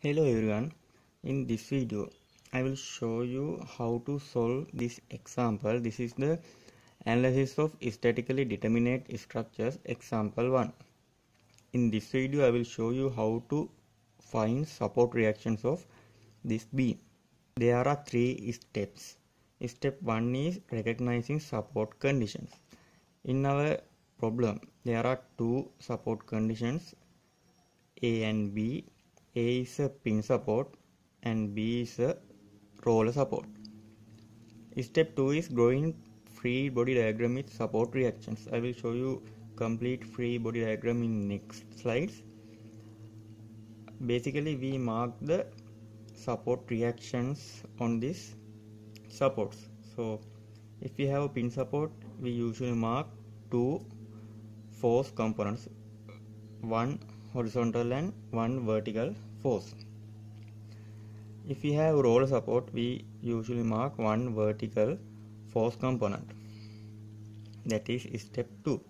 Hello everyone, in this video I will show you how to solve this example. This is the analysis of statically determinate structures example 1. In this video I will show you how to find support reactions of this beam. There are three steps. Step 1 is recognizing support conditions. In our problem there are two support conditions A and B a is a pin support and B is a roller support. Step 2 is drawing free body diagram with support reactions. I will show you complete free body diagram in next slides. Basically we mark the support reactions on these supports. So if we have a pin support we usually mark two force components one horizontal and one vertical force. If we have roller support, we usually mark one vertical force component. That is step 2.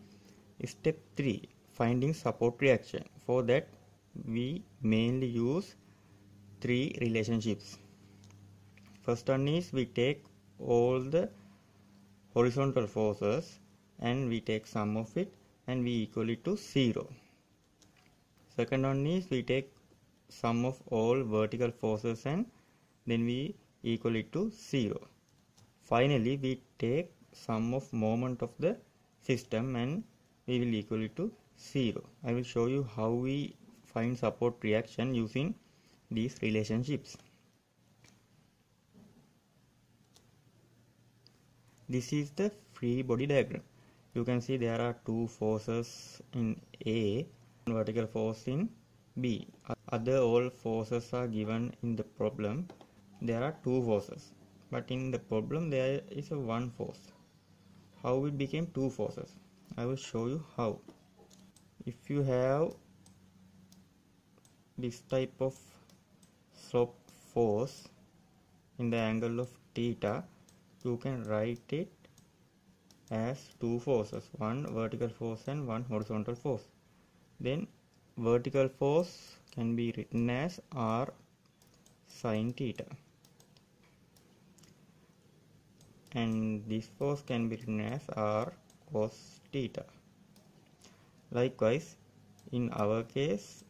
Step 3 finding support reaction. For that, we mainly use three relationships. First one is we take all the horizontal forces and we take sum of it and we equal it to 0. 0 second one is we take sum of all vertical forces and then we equal it to 0 finally we take sum of moment of the system and we will equal it to 0 i will show you how we find support reaction using these relationships. This is the free body diagram. You can see there are two forces in a and vertical force in B. Other all forces are given in the problem. There are two forces. But in the problem there is a one force. How it became two forces? I will show you how. If you have this type of slope force in the angle of theta, you can write it as two forces, one vertical force and one horizontal force then vertical force can be written as r sine theta. And this force can be written as r cos theta. Likewise in our case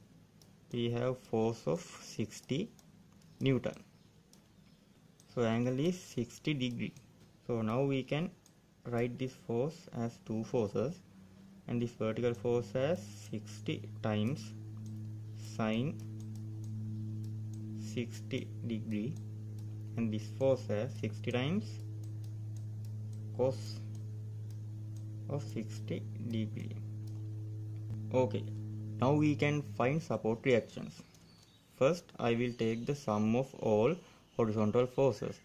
we have force of 60 newton. So angle is 60 degree. So now we can write this force as two forces and this vertical force as 60 times sine 60 degree. And this force as 60 times cos of 60 degree. Okay now we can find support reactions. First I will take the sum of all horizontal forces.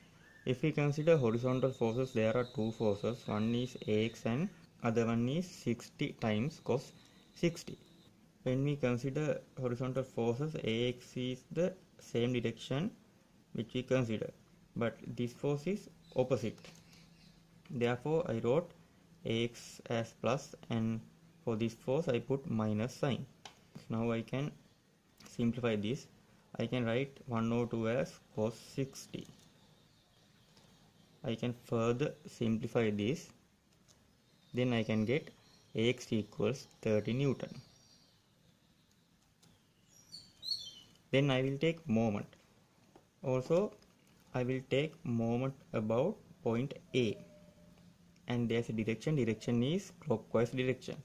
If we consider horizontal forces there are two forces. One is ax and other one is 60 times cos 60 when we consider horizontal forces ax is the same direction which we consider but this force is opposite. Therefore I wrote ax as plus and for this force I put minus sign. Now I can simplify this. I can write 102 as cos 60 I can further simplify this then I can get Ax equals 30 Newton. Then I will take moment. Also I will take moment about point A and there's a direction, direction is clockwise direction.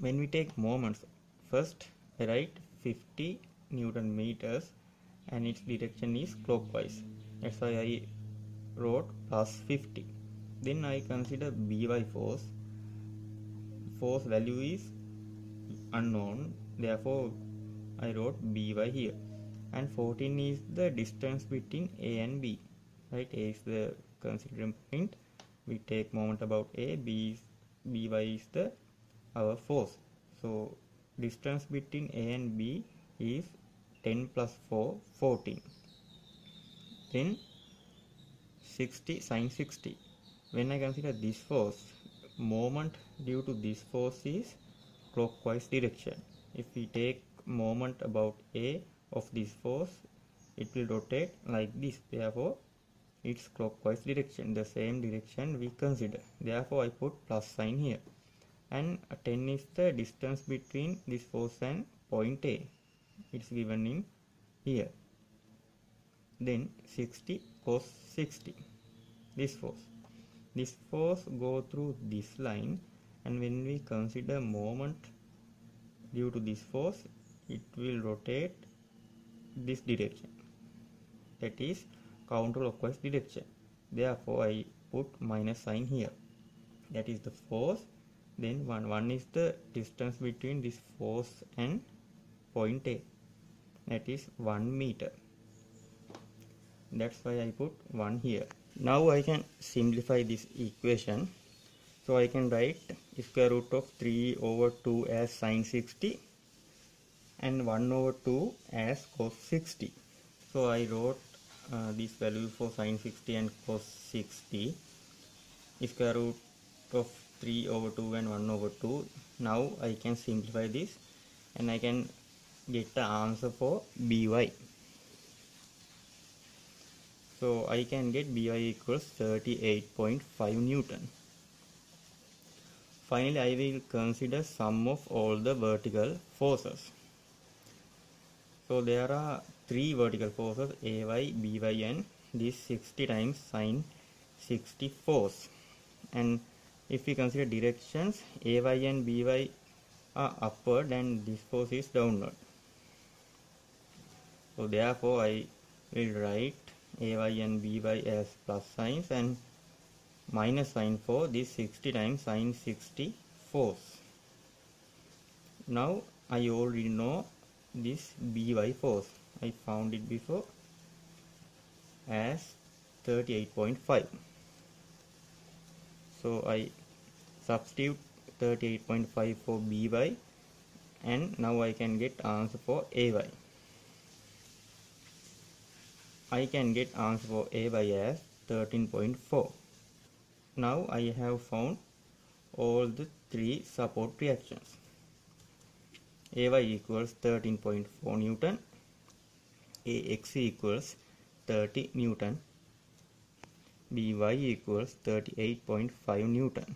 When we take moments, first I write 50 Newton meters and its direction is clockwise. That's why I wrote plus 50 then I consider B by force. Force value is unknown. Therefore I wrote B by here. And 14 is the distance between A and B. Right? A is the considering point. We take moment about A. B is by is the our force. So distance between A and B is 10 plus 4 14 then 60 sine 60 when I consider this force moment due to this force is clockwise direction if we take moment about A of this force, it will rotate like this. Therefore, its clockwise direction, the same direction we consider. Therefore, I put plus sign here. And 10 is the distance between this force and point A. It's given in here. Then 60 cos 60. This force. This force go through this line and when we consider moment due to this force it will rotate this direction. That is counterclockwise direction. Therefore I put minus sign here. That is the force. Then one one is the distance between this force and point A. That is 1 meter. That's why I put 1 here now I can simplify this equation. So I can write square root of 3 over 2 as sine 60 and 1 over 2 as cos 60 so I wrote uh, this value for sine 60 and cos 60 square root of 3 over 2 and 1 over 2 now I can simplify this and I can get the answer for by so I can get by equals 38.5 Newton. Finally I will consider sum of all the vertical forces. So there are three vertical forces AY, BY and this 60 times sine 60 force. And if we consider directions AY and BY are upward and this force is downward. So therefore I will write AY and b BY s plus signs and minus sign for this 60 times sine 60 force now I already know this b by force I found it before as 38.5 so I substitute 38.5 for b by and now I can get answer for AY I can get answer for AY as 13.4 now I have found all the three support reactions. AY equals 13.4 Newton, AX equals 30 Newton, BY equals 38.5 Newton.